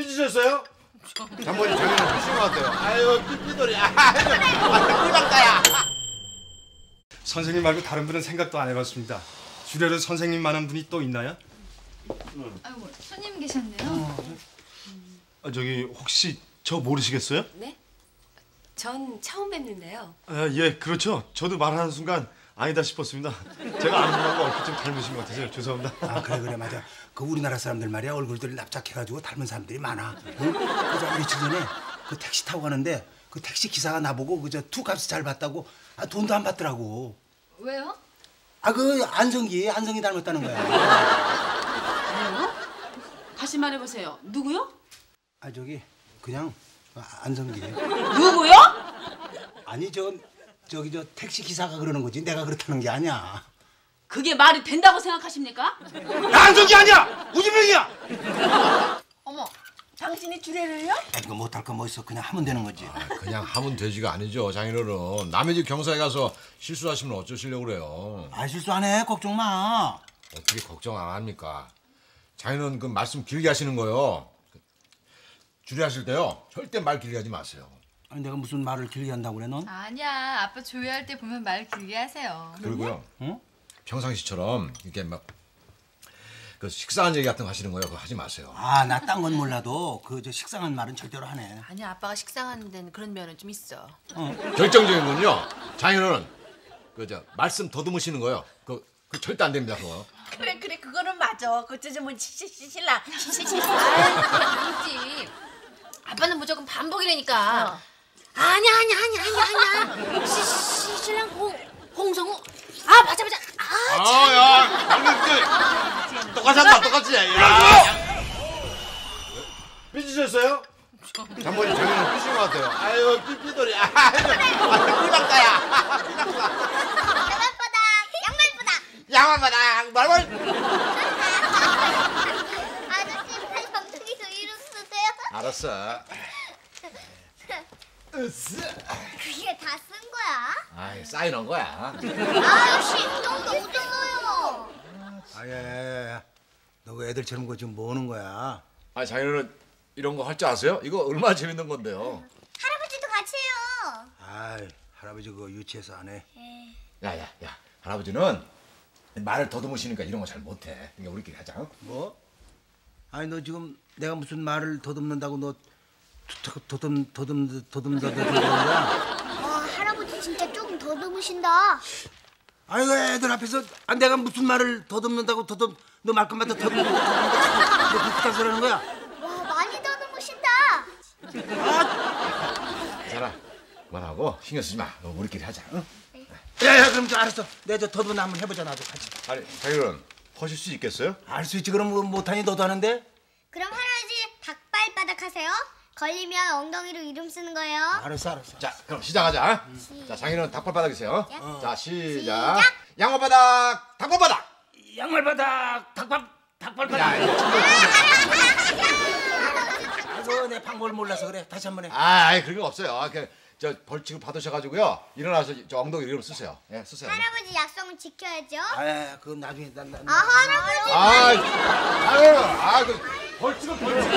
삐지셨어요? 장모님 장인은 삐신 것 같아요. 아유 삐삐돌이. 아유 삐방가야. 선생님 말고 다른 분은 생각도 안 해봤습니다. 주례로 선생님만한 분이 또 있나요? 아이고 손님 계셨네요. 아, 저기 혹시 저 모르시겠어요? 네? 전 처음 뵙는데요. 아, 예 그렇죠. 저도 말하는 순간 아니다 싶었습니다. 제가 분하고 얼핏 좀 닮으신 것 같아서요. 죄송합니다. 아 그래 그래 맞아 그 우리나라 사람들 말이야 얼굴들이 납작해가지고 닮은 사람들이 많아 응? 그저 며칠 전에 그 택시 타고 가는데 그 택시 기사가 나보고 그저 투값을 잘 받다고 아, 돈도 안 받더라고 왜요? 아 그 안성기 안성기 닮았다는 거야 뭐요? 다시 말해보세요. 누구요? 아 저기 그냥 아, 안성기 누구요? 아니 저 저기 저 택시 기사가 그러는 거지. 내가 그렇다는 게 아니야. 그게 말이 된다고 생각하십니까? 나 안성기 아니야! 우지명이야! 어머 당신이 주례를요? 아, 이거 못할 거 뭐 있어. 그냥 하면 되는 거지. 그냥 하면 되지가 아니죠 장인어른. 남의 집 경사에 가서 실수하시면 어쩌시려고 그래요? 아 실수 안 해. 걱정 마. 어떻게 걱정 안 합니까? 장인어른 그 말씀 길게 하시는 거요? 주례하실 때요? 절대 말 길게 하지 마세요 아니 내가 무슨 말을 길게 한다고 그래 넌? 아니야 아빠 조회할 때 보면 말 길게 하세요. 그리고요 응? 평상시처럼 이렇게 막 그 식상한 얘기 같은 거 하시는 거요 그거 하지 마세요 아 나 딴 건 몰라도 그 저 식상한 말은 절대로 하네 아니 아빠가 식상하는 데는 그런 면은 좀 있어. 결정적인 건요 장인어른 그저 말씀 더듬으시는 거요 그, 그 절대 안 됩니다 그거 그래 그래 그거는 맞아. 그저 뭐 시시시실라 시시실. 아니지. 아빠는 무조건 반복이라니까. 아니야 아니야 아니야 아니야 아니야. 시, 시, 신랑 홍 홍성우. 아 맞아 맞아. 아 아야 장모님 똑같이 한다 똑같이. 야. 삐지셨어요? 장모님 장인은 삐신 것 같아요. 아유 삐삐돌이. 아유 양말바닥 양말바닥 말말. 아저씨 팔 엉덩이도 이름 쓰세요? 알았어 그게 다 쓴 거야? 아이 사인한 거야? 아저씨 너무 묻었어요. 아예 너그 애들처럼 그 지금 뭐 하는 거야? 아 장인어른 이런 거 할 줄 아세요? 이거 얼마나 재밌는 건데요? 할아버지도 같이 해요. 아이 할아버지 그거 유치해서 안해. 야야 야. 할아버지는 말을 더듬으시니까 이런 거 잘 못해. 그러니까 우리끼리 하자 어? 뭐? 아니 너 지금 내가 무슨 말을 더듬는다고 너 도- 도듬 도듬 도듬 도듬 도듬 와 할아버지 진짜 조금 더듬으신다. 그 애들 앞에서 아, 내가 무슨 말을 더듬는다고 더듬 너 말끝마다 더듬 더듬 너 그딴 소리 하는 거야? 와 많이 더듬으신다. 자라 그만하고 신경 쓰지 마. 너 우리끼리 하자 응? 야야 그럼 저 알았어. 내가 저 더듬 한번 해보자 나도 같이. 아니 장인어른 하실 수 있겠어요? 알 수 있지. 그럼 뭐 못하니 너도 하는데? 그럼 할아버지 닭발바닥 하세요 걸리면 엉덩이로 이름 쓰는 거예요. 알았어 알았어. 자 그럼 시작하자. 자 장인어른 닭발바닥이세요. 자 시작. 시작. 양어바닥 닭발바닥. 양말바닥 닭밥 닭발바닥. 아이고 내 방법을 몰라서 그래. 다시 한 번 해. 아, 아이 그런 거 없어요. 아, 그, 저 벌칙을 받으셔가지고요. 일어나서 저 엉덩이 이름 쓰세요. 예, 쓰세요. 할아버지 약속은 지켜야죠. 아 그건 나중에 난, 난, 아 할아버지. 아, 아유, 아, 그 벌칙은 벌칙.